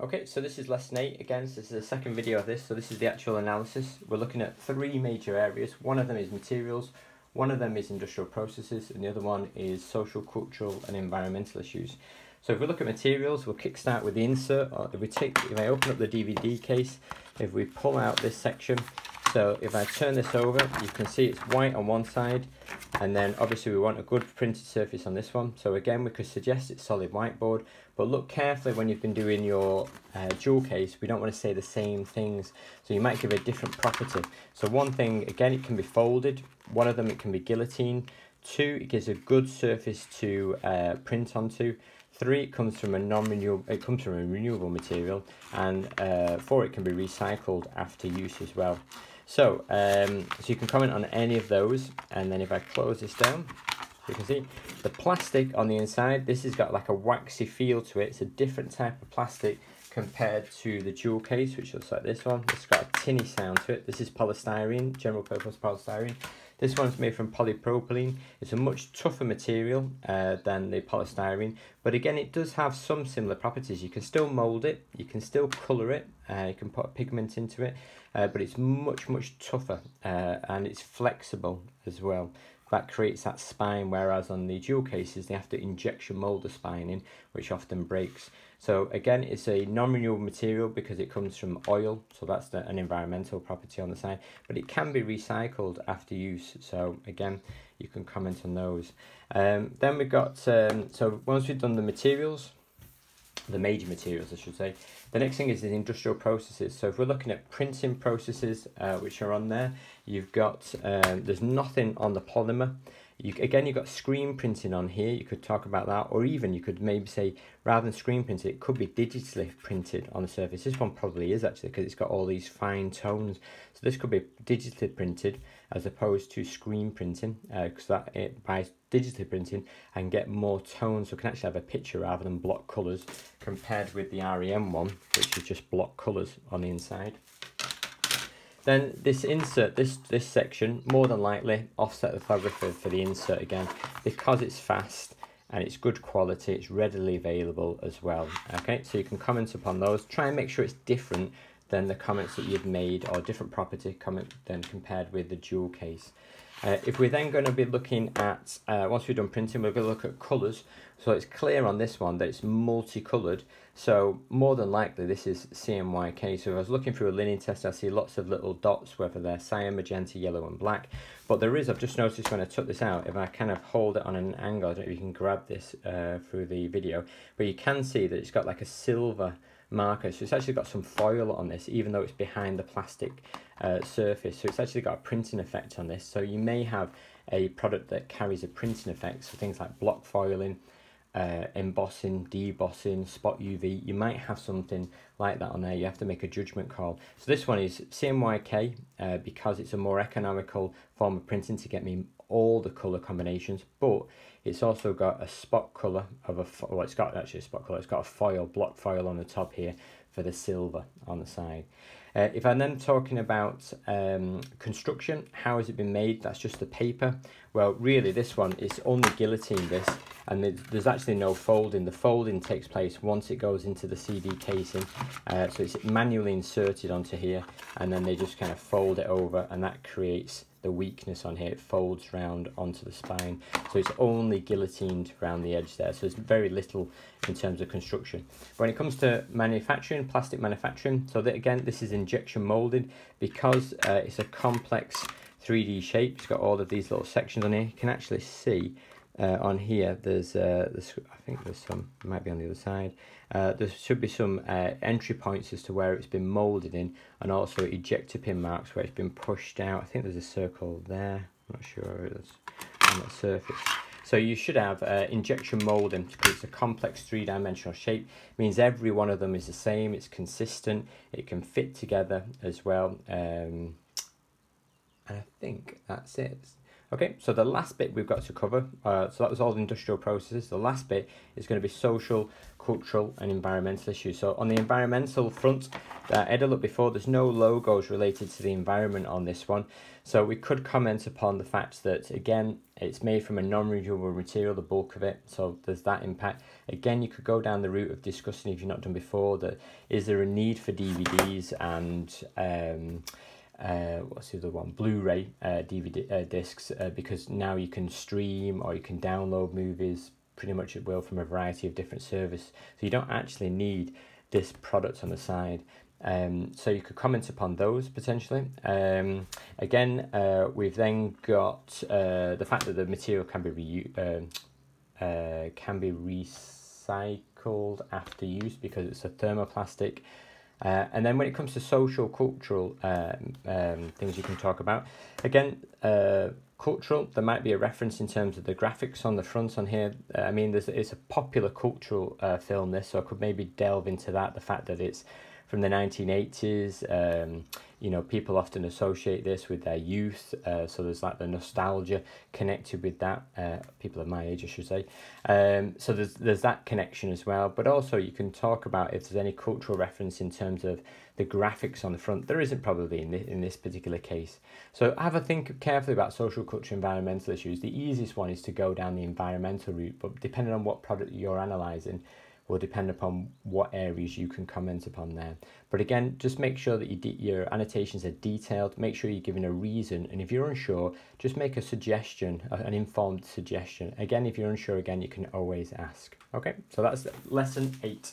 Okay, so this is lesson 8 again, so this is the second video of this, so this is the actual analysis. We're looking at three major areas. One of them is materials, one of them is industrial processes, and the other one is social, cultural and environmental issues. So if we look at materials, we'll kickstart with the insert, or if we take, if I open up the DVD case, if we pull out this section, so if I turn this over, you can see it's white on one side, and then obviously we want a good printed surface on this one. So again, we could suggest it's solid whiteboard, but look carefully when you've been doing your uh, jewel case, we don't want to say the same things. So you might give a different property. So one thing, again, it can be folded. One of them, it can be guillotine. Two, it gives a good surface to uh, print onto. Three, it comes from a non-renewable. It comes from a renewable material, and uh, four, it can be recycled after use as well. So, um, so you can comment on any of those, and then if I close this down, you can see the plastic on the inside. This has got like a waxy feel to it. It's a different type of plastic compared to the jewel case, which looks like this one. It's got a tinny sound to it. This is polystyrene, general purpose polystyrene. This one's made from polypropylene. It's a much tougher material uh, than the polystyrene, but again, it does have some similar properties. You can still mold it, you can still color it, uh, you can put pigment into it, uh, but it's much, much tougher uh, and it's flexible as well that creates that spine whereas on the jewel cases they have to injection mold the spine in which often breaks. So again it's a non-renewable material because it comes from oil so that's the, an environmental property on the side but it can be recycled after use. So again you can comment on those. Um, then we've got um, so once we've done the materials the major materials I should say the next thing is the industrial processes. So if we're looking at printing processes, uh, which are on there, you've got, um, there's nothing on the polymer. You, again, you've got screen printing on here. You could talk about that, or even you could maybe say, rather than screen printed, it could be digitally printed on the surface. This one probably is actually because it's got all these fine tones. So this could be digitally printed as opposed to screen printing because uh, that it, by digitally printing and get more tones so we can actually have a picture rather than block colours compared with the REM one which is just block colours on the inside. Then this insert, this, this section, more than likely offset the lithography for the insert again because it's fast and it's good quality, it's readily available as well. Okay, so you can comment upon those. Try and make sure it's different than the comments that you've made or different property comment than compared with the jewel case. Uh, if we're then going to be looking at, uh, once we've done printing, we're going to look at colours. So it's clear on this one that it's multicoloured. So more than likely this is CMYK. So if I was looking through a linear test, I see lots of little dots, whether they're cyan, magenta, yellow and black. But there is, I've just noticed when I took this out, if I kind of hold it on an angle, I don't know if you can grab this uh, through the video, but you can see that it's got like a silver marker. So it's actually got some foil on this, even though it's behind the plastic uh, surface. So it's actually got a printing effect on this. So you may have a product that carries a printing effect. So things like block foiling, uh, embossing, debossing, spot UV. You might have something like that on there. You have to make a judgment call. So this one is CMYK uh, because it's a more economical form of printing to get me all the colour combinations, but it's also got a spot colour of a, well it's got actually a spot colour, it's got a foil, block foil on the top here for the silver on the side. Uh, if I'm then talking about um, construction, how has it been made? That's just the paper. Well, really this one is only guillotine this and there's actually no folding. The folding takes place once it goes into the CD casing. Uh, so it's manually inserted onto here and then they just kind of fold it over and that creates the weakness on here. It folds round onto the spine. So it's only guillotined around the edge there. So there's very little in terms of construction. When it comes to manufacturing, plastic manufacturing, so that again, this is injection molded because uh, it's a complex 3D shape. It's got all of these little sections on here. You can actually see uh, on here there's, uh, there's I think there's some might be on the other side. Uh, there should be some uh, entry points as to where it's been molded in and also ejector pin marks where it's been pushed out. I think there's a circle there. I'm not sure it's on that surface. So you should have uh, injection molding because it's a complex three-dimensional shape. It means every one of them is the same. It's consistent. It can fit together as well. Um, and I think that's it Okay, so the last bit we've got to cover, uh, so that was all the industrial processes. The last bit is going to be social, cultural and environmental issues. So on the environmental front, uh, Ed looked before, there's no logos related to the environment on this one. So we could comment upon the fact that, again, it's made from a non-renewable material, the bulk of it, so there's that impact. Again, you could go down the route of discussing, if you've not done before, that is there a need for DVDs and... Um, uh, what's the other one? Blu-ray uh, DVD uh, discs uh, because now you can stream or you can download movies pretty much at will from a variety of different service. So you don't actually need this product on the side. Um, so you could comment upon those potentially. Um, again, uh, we've then got uh, the fact that the material can be re- uh, uh, can be recycled after use because it's a thermoplastic. Uh, and then when it comes to social, cultural um, um, things you can talk about, again, uh, cultural, there might be a reference in terms of the graphics on the front on here. Uh, I mean, there's, it's a popular cultural uh, film, this, so I could maybe delve into that, the fact that it's from the 1980s. Um, you know, people often associate this with their youth, uh, so there's like the nostalgia connected with that. Uh, people of my age, I should say. Um, so there's there's that connection as well. But also, you can talk about if there's any cultural reference in terms of the graphics on the front. There isn't probably in in this particular case. So have a think carefully about social, culture, environmental issues. The easiest one is to go down the environmental route, but depending on what product you're analysing, will depend upon what areas you can comment upon there. But again, just make sure that you your annotations are detailed, make sure you're giving a reason, and if you're unsure, just make a suggestion, an informed suggestion. Again, if you're unsure again, you can always ask. Okay, so that's lesson eight.